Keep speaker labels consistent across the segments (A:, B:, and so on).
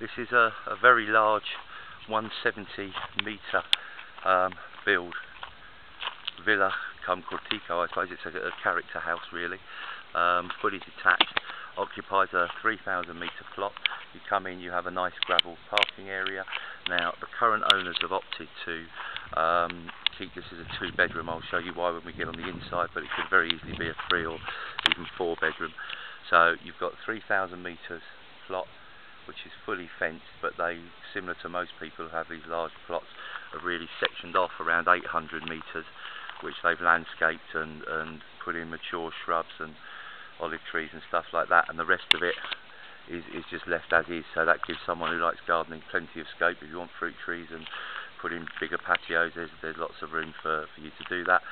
A: This is a, a very large 170 metre um, build. Villa come cortijo I suppose. It's a, a character house really. Um, fully detached. Occupies a 3,000 metre plot. You come in you have a nice gravel parking area. Now the current owners have opted to um, keep this as a two bedroom I'll show you why when we get on the inside but it could very easily be a three or even four bedroom. So you've got 3,000 metres plot which is fully fenced but they, similar to most people who have these large plots, are really sectioned off around 800 metres which they've landscaped and, and put in mature shrubs and olive trees and stuff like that and the rest of it is, is just left as is. So that gives someone who likes gardening plenty of scope. If you want fruit trees and put in bigger patios there's, there's lots of room for, for you to do that.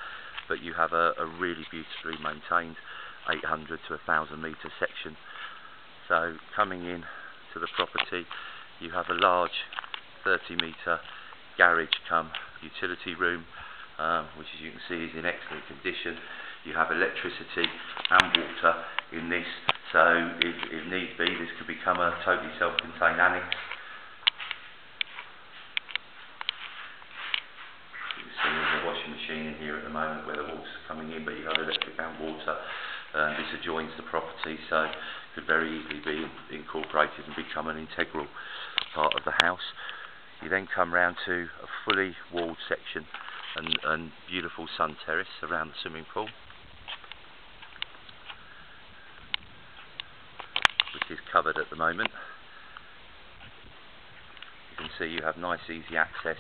A: But you have a, a really beautifully maintained 800 to 1000 metre section. So coming in to the property. You have a large 30 metre garage come utility room um, which as you can see is in excellent condition. You have electricity and water in this so if, if need be this could become a totally self-contained annex. You can see there's a washing machine in here at the moment where the water's coming in but you have electric and water. Uh, this adjoins the property so could very easily be incorporated and become an integral part of the house. You then come round to a fully walled section and, and beautiful sun terrace around the swimming pool. Which is covered at the moment. You can see you have nice easy access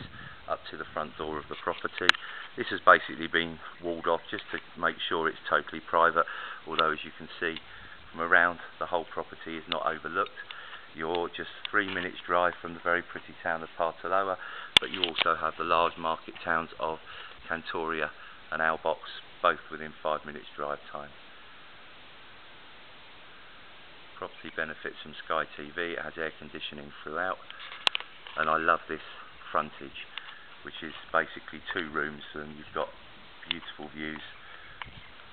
A: up to the front door of the property. This has basically been walled off just to make sure it's totally private, although as you can see from around the whole property is not overlooked. You're just three minutes drive from the very pretty town of Partaloa, but you also have the large market towns of Cantoria and Albox, both within five minutes drive time. Property benefits from Sky TV, it has air conditioning throughout, and I love this frontage, which is basically two rooms, and you've got beautiful views,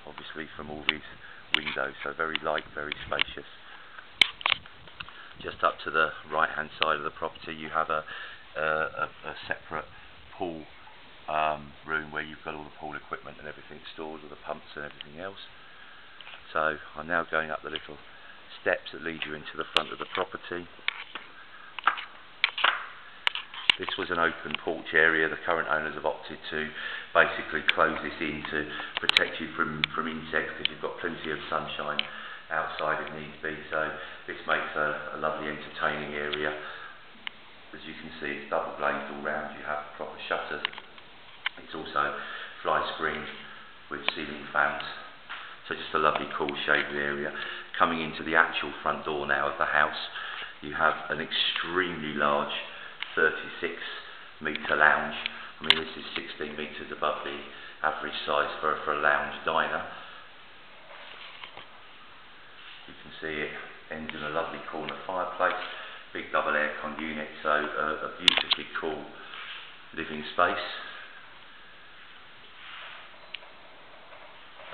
A: obviously from all these windows so very light, very spacious. Just up to the right hand side of the property you have a, a, a separate pool um, room where you've got all the pool equipment and everything stored, all the pumps and everything else. So I'm now going up the little steps that lead you into the front of the property. This was an open porch area. The current owners have opted to basically close this in to protect you from, from insects because you've got plenty of sunshine outside if needs be. So this makes a, a lovely entertaining area. As you can see, it's double glazed all round. You have proper shutters. It's also fly screened with ceiling fans. So just a lovely cool shaded area. Coming into the actual front door now of the house, you have an extremely large 36 metre lounge. I mean, this is 16 metres above the average size for, for a lounge diner. You can see it ends in a lovely corner fireplace, big double aircon unit, so a, a beautifully cool living space.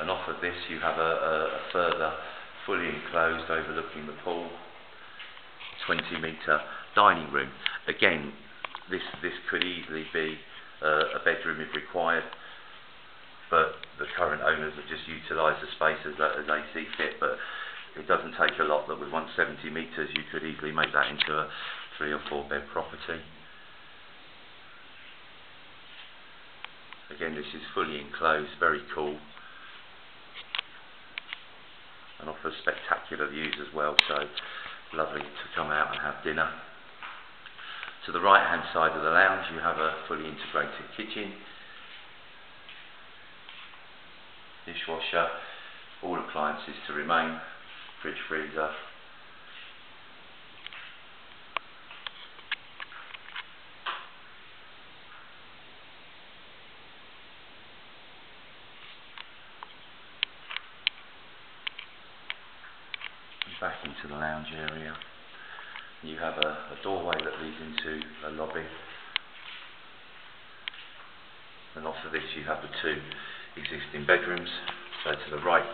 A: And off of this you have a, a, a further fully enclosed overlooking the pool 20 metre dining room. Again, this, this could easily be uh, a bedroom if required, but the current owners have just utilised the space as, as they see fit, but it doesn't take a lot that with 170 metres you could easily make that into a three or four bed property. Again, this is fully enclosed, very cool, and offers spectacular views as well, so lovely to come out and have dinner. To the right hand side of the lounge you have a fully integrated kitchen, dishwasher, all appliances to remain, fridge freezer, back into the lounge area. You have a, a doorway that leads into a lobby. And off of this you have the two existing bedrooms. So to the right